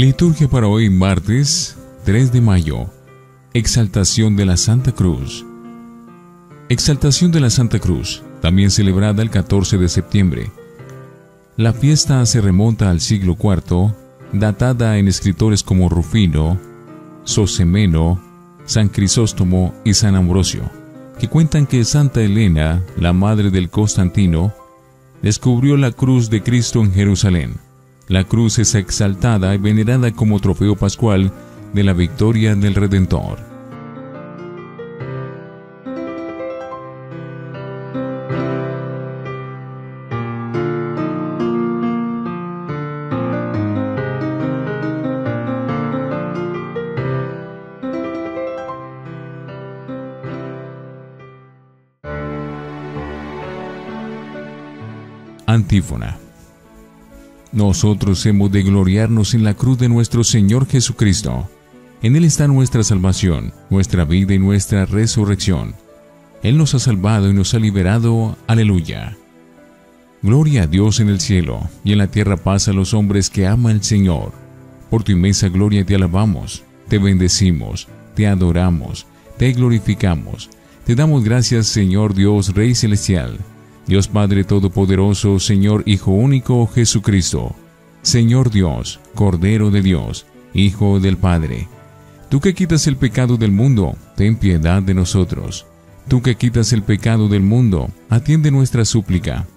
Liturgia para hoy martes 3 de mayo. Exaltación de la Santa Cruz. Exaltación de la Santa Cruz, también celebrada el 14 de septiembre. La fiesta se remonta al siglo IV, datada en escritores como Rufino, Sosemeno, San Crisóstomo y San Ambrosio, que cuentan que Santa Elena, la madre del Constantino, descubrió la cruz de Cristo en Jerusalén la cruz es exaltada y venerada como trofeo pascual de la victoria del Redentor. Antífona nosotros hemos de gloriarnos en la cruz de nuestro Señor Jesucristo. En Él está nuestra salvación, nuestra vida y nuestra resurrección. Él nos ha salvado y nos ha liberado. Aleluya. Gloria a Dios en el cielo, y en la tierra paz a los hombres que ama el Señor. Por tu inmensa gloria te alabamos, te bendecimos, te adoramos, te glorificamos. Te damos gracias, Señor Dios, Rey Celestial Dios Padre Todopoderoso, Señor Hijo único Jesucristo, Señor Dios, Cordero de Dios, Hijo del Padre. Tú que quitas el pecado del mundo, ten piedad de nosotros. Tú que quitas el pecado del mundo, atiende nuestra súplica.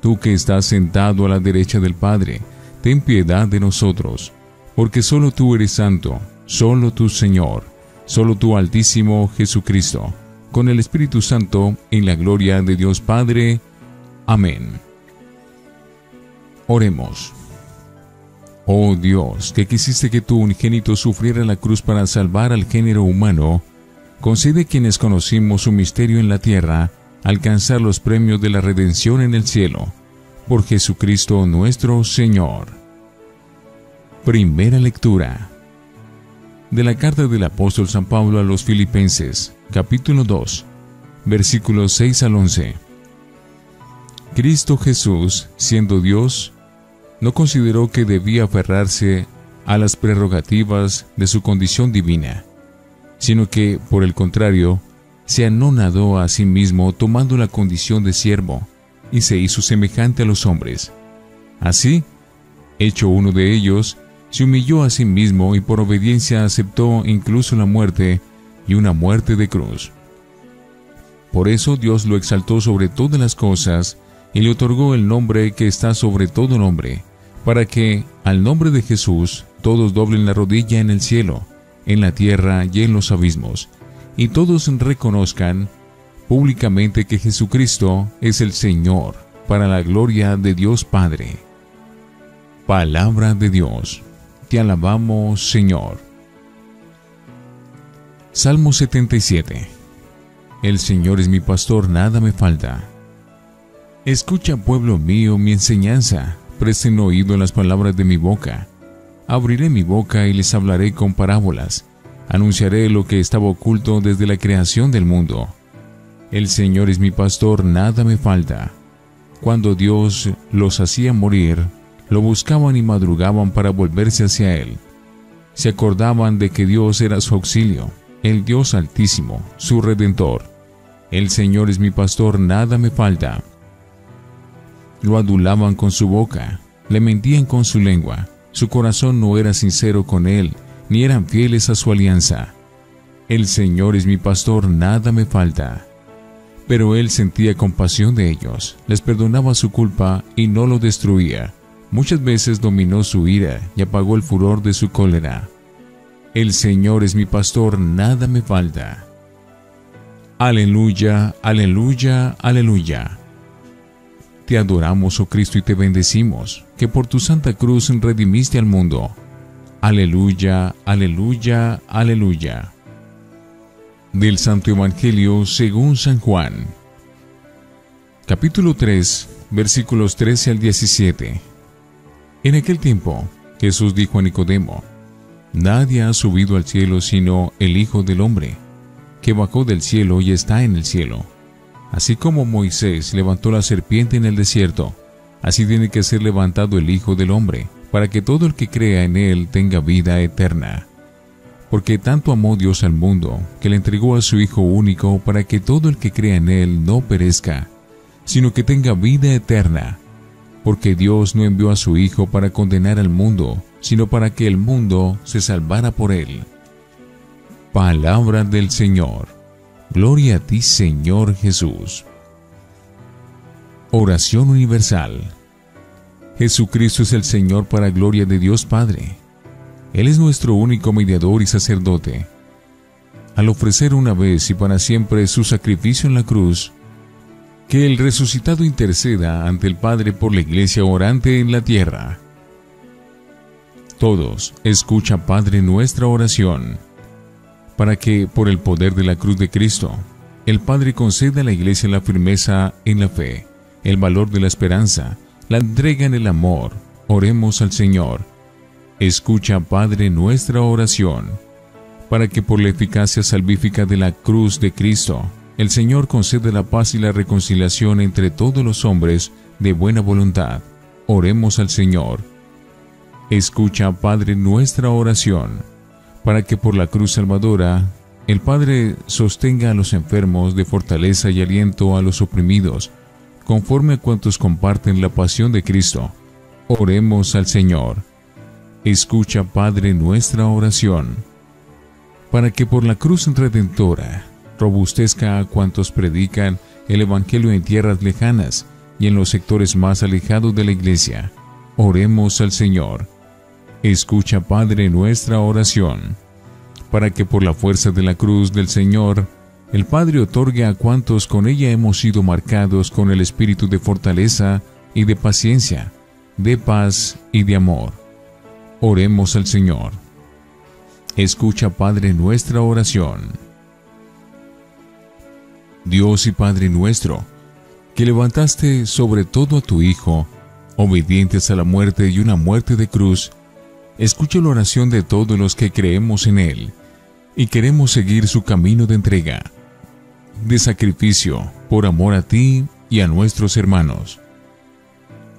Tú que estás sentado a la derecha del Padre, ten piedad de nosotros, porque solo tú eres santo, solo tú Señor, solo tú Altísimo Jesucristo con el Espíritu Santo, en la gloria de Dios Padre. Amén. Oremos. Oh Dios, que quisiste que tu unigénito sufriera la cruz para salvar al género humano, concede quienes conocimos su misterio en la tierra, alcanzar los premios de la redención en el cielo. Por Jesucristo nuestro Señor. Primera lectura de la carta del apóstol San Pablo a los Filipenses capítulo 2, versículos 6 al 11. Cristo Jesús, siendo Dios, no consideró que debía aferrarse a las prerrogativas de su condición divina, sino que, por el contrario, se anonadó a sí mismo tomando la condición de siervo, y se hizo semejante a los hombres. Así, hecho uno de ellos, se humilló a sí mismo y por obediencia aceptó incluso la muerte y una muerte de cruz. Por eso Dios lo exaltó sobre todas las cosas y le otorgó el nombre que está sobre todo nombre, para que, al nombre de Jesús, todos doblen la rodilla en el cielo, en la tierra y en los abismos, y todos reconozcan públicamente que Jesucristo es el Señor, para la gloria de Dios Padre. Palabra de Dios. Te alabamos, Señor. Salmo 77 El Señor es mi pastor, nada me falta. Escucha, pueblo mío, mi enseñanza, presten oído las palabras de mi boca. Abriré mi boca y les hablaré con parábolas. Anunciaré lo que estaba oculto desde la creación del mundo. El Señor es mi pastor, nada me falta. Cuando Dios los hacía morir, lo buscaban y madrugaban para volverse hacia Él. Se acordaban de que Dios era su auxilio el Dios Altísimo, su Redentor. El Señor es mi pastor, nada me falta. Lo adulaban con su boca, le mentían con su lengua, su corazón no era sincero con él, ni eran fieles a su alianza. El Señor es mi pastor, nada me falta. Pero él sentía compasión de ellos, les perdonaba su culpa y no lo destruía. Muchas veces dominó su ira y apagó el furor de su cólera. El Señor es mi pastor, nada me falta. Aleluya, aleluya, aleluya. Te adoramos, oh Cristo, y te bendecimos, que por tu santa cruz redimiste al mundo. Aleluya, aleluya, aleluya. Del Santo Evangelio según San Juan. Capítulo 3, versículos 13 al 17. En aquel tiempo, Jesús dijo a Nicodemo, Nadie ha subido al cielo sino el Hijo del Hombre, que bajó del cielo y está en el cielo. Así como Moisés levantó la serpiente en el desierto, así tiene que ser levantado el Hijo del Hombre, para que todo el que crea en Él tenga vida eterna. Porque tanto amó Dios al mundo, que le entregó a su Hijo único para que todo el que crea en Él no perezca, sino que tenga vida eterna. Porque Dios no envió a su Hijo para condenar al mundo, sino para que el mundo se salvara por Él. Palabra del Señor. Gloria a ti, Señor Jesús. Oración universal. Jesucristo es el Señor para gloria de Dios Padre. Él es nuestro único mediador y sacerdote. Al ofrecer una vez y para siempre su sacrificio en la cruz, que el resucitado interceda ante el Padre por la iglesia orante en la tierra. Todos, escucha Padre nuestra oración, para que, por el poder de la cruz de Cristo, el Padre conceda a la iglesia la firmeza en la fe el valor de la esperanza, la entrega en el amor. Oremos al Señor. Escucha, Padre, nuestra oración, para que por la eficacia salvífica de la cruz de Cristo, el Señor conceda la paz y la reconciliación entre todos los hombres de buena voluntad. Oremos al Señor. Escucha, Padre, nuestra oración, para que por la cruz salvadora, el Padre sostenga a los enfermos de fortaleza y aliento a los oprimidos, conforme a cuantos comparten la pasión de Cristo. Oremos al Señor. Escucha, Padre, nuestra oración, para que por la cruz redentora robustezca a cuantos predican el Evangelio en tierras lejanas y en los sectores más alejados de la Iglesia. Oremos al Señor. Escucha, Padre, nuestra oración, para que por la fuerza de la cruz del Señor el Padre otorgue a cuantos con ella hemos sido marcados con el espíritu de fortaleza y de paciencia, de paz y de amor. Oremos al Señor. Escucha, Padre, nuestra oración. Dios y Padre nuestro, que levantaste sobre todo a tu Hijo, obedientes a la muerte y una muerte de cruz, escucha la oración de todos los que creemos en Él y queremos seguir su camino de entrega de sacrificio por amor a ti y a nuestros hermanos.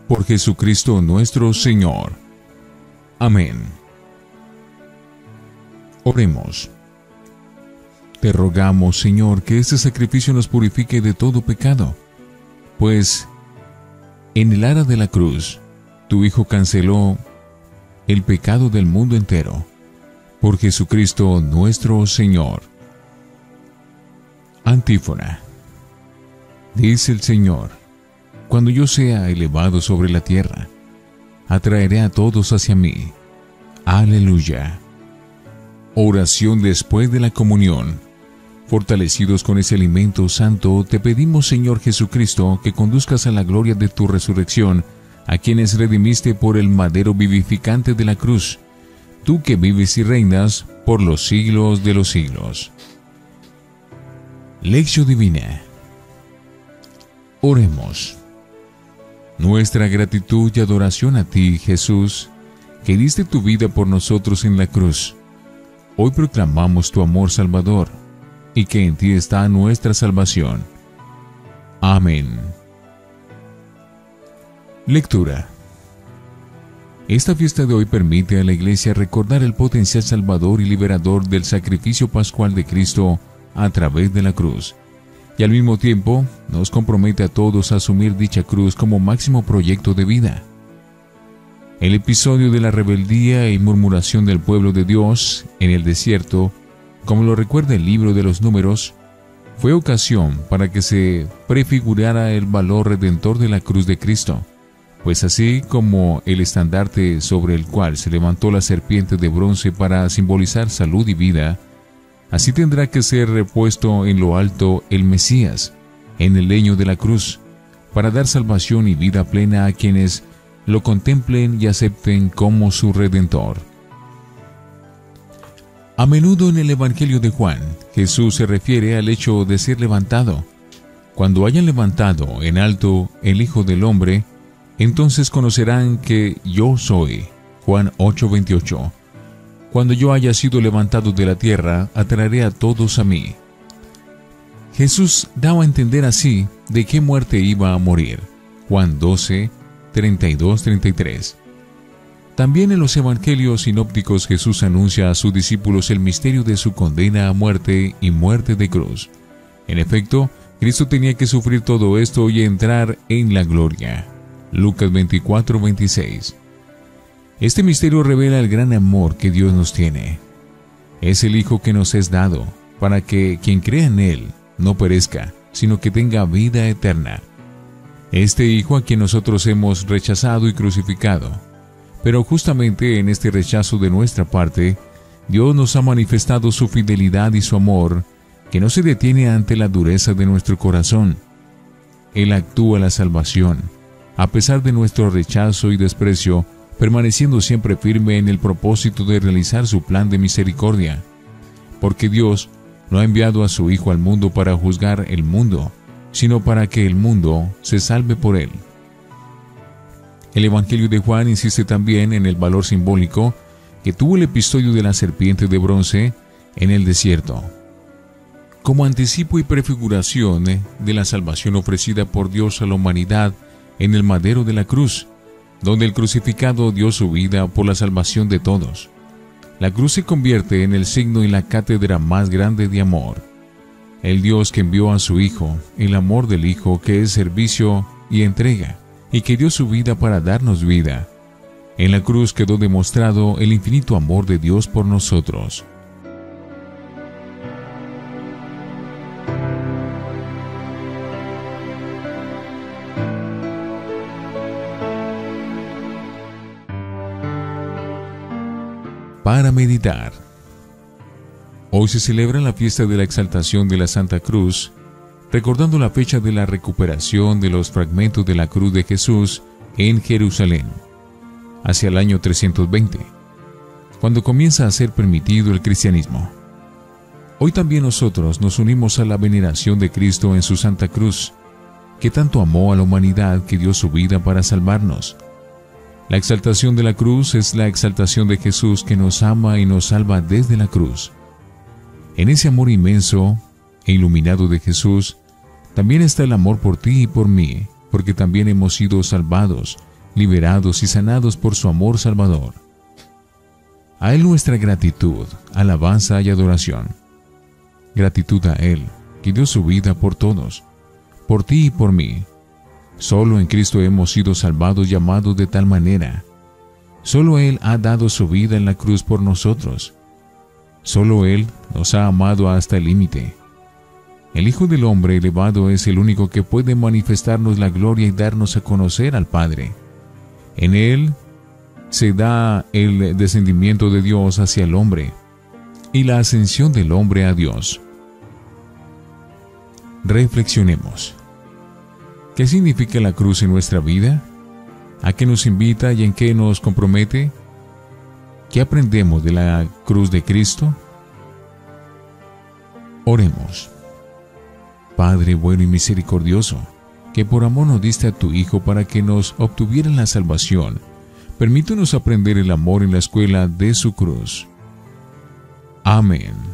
Por Jesucristo nuestro Señor. Amén. Oremos. Te rogamos, Señor, que este sacrificio nos purifique de todo pecado, pues en el ara de la cruz, tu Hijo canceló el pecado del mundo entero. Por Jesucristo nuestro Señor. Antífona. Dice el Señor, cuando yo sea elevado sobre la tierra, atraeré a todos hacia mí. Aleluya. Oración después de la comunión. Fortalecidos con ese alimento santo, te pedimos, Señor Jesucristo, que conduzcas a la gloria de tu resurrección a quienes redimiste por el madero vivificante de la cruz, tú que vives y reinas por los siglos de los siglos. Lección Divina. Oremos. Nuestra gratitud y adoración a ti, Jesús, que diste tu vida por nosotros en la cruz. Hoy proclamamos tu amor salvador y que en ti está nuestra salvación. Amén. Lectura. Esta fiesta de hoy permite a la Iglesia recordar el potencial salvador y liberador del sacrificio pascual de Cristo a través de la cruz, y al mismo tiempo nos compromete a todos a asumir dicha cruz como máximo proyecto de vida. El episodio de la rebeldía y murmuración del pueblo de Dios en el desierto, como lo recuerda el libro de los números, fue ocasión para que se prefigurara el valor redentor de la cruz de Cristo, pues así como el estandarte sobre el cual se levantó la serpiente de bronce para simbolizar salud y vida, Así tendrá que ser repuesto en lo alto el Mesías, en el leño de la cruz, para dar salvación y vida plena a quienes lo contemplen y acepten como su redentor. A menudo en el Evangelio de Juan, Jesús se refiere al hecho de ser levantado. Cuando hayan levantado en alto el Hijo del Hombre, entonces conocerán que yo soy. Juan 8:28 cuando yo haya sido levantado de la tierra, atraeré a todos a mí. Jesús daba a entender así de qué muerte iba a morir. Juan 12, 32, 33. También en los evangelios sinópticos Jesús anuncia a sus discípulos el misterio de su condena a muerte y muerte de cruz. En efecto, Cristo tenía que sufrir todo esto y entrar en la gloria. Lucas 24:26. Este misterio revela el gran amor que Dios nos tiene. Es el Hijo que nos es dado, para que quien crea en Él no perezca, sino que tenga vida eterna. Este Hijo a quien nosotros hemos rechazado y crucificado, pero justamente en este rechazo de nuestra parte, Dios nos ha manifestado su fidelidad y su amor, que no se detiene ante la dureza de nuestro corazón. Él actúa la salvación, a pesar de nuestro rechazo y desprecio, permaneciendo siempre firme en el propósito de realizar su plan de misericordia. Porque Dios no ha enviado a su Hijo al mundo para juzgar el mundo, sino para que el mundo se salve por él. El Evangelio de Juan insiste también en el valor simbólico que tuvo el episodio de la serpiente de bronce en el desierto. Como anticipo y prefiguración de la salvación ofrecida por Dios a la humanidad en el madero de la cruz, donde el crucificado dio su vida por la salvación de todos. La cruz se convierte en el signo y la cátedra más grande de amor. El Dios que envió a su Hijo, el amor del Hijo que es servicio y entrega y que dio su vida para darnos vida. En la cruz quedó demostrado el infinito amor de Dios por nosotros. Para meditar. Hoy se celebra la fiesta de la exaltación de la Santa Cruz recordando la fecha de la recuperación de los fragmentos de la cruz de Jesús en Jerusalén, hacia el año 320, cuando comienza a ser permitido el cristianismo. Hoy también nosotros nos unimos a la veneración de Cristo en su Santa Cruz, que tanto amó a la humanidad que dio su vida para salvarnos. La exaltación de la cruz es la exaltación de Jesús que nos ama y nos salva desde la cruz. En ese amor inmenso e iluminado de Jesús, también está el amor por ti y por mí, porque también hemos sido salvados, liberados y sanados por su amor salvador. A Él nuestra gratitud, alabanza y adoración. Gratitud a Él, que dio su vida por todos, por ti y por mí. Solo en Cristo hemos sido salvados y amados de tal manera. Solo Él ha dado su vida en la cruz por nosotros. Solo Él nos ha amado hasta el límite. El Hijo del Hombre elevado es el único que puede manifestarnos la gloria y darnos a conocer al Padre. En Él se da el descendimiento de Dios hacia el hombre y la ascensión del hombre a Dios. Reflexionemos. ¿Qué significa la cruz en nuestra vida? ¿A qué nos invita y en qué nos compromete? ¿Qué aprendemos de la cruz de Cristo? Oremos. Padre bueno y misericordioso, que por amor nos diste a tu Hijo para que nos obtuviera la salvación, permítanos aprender el amor en la escuela de su cruz. Amén.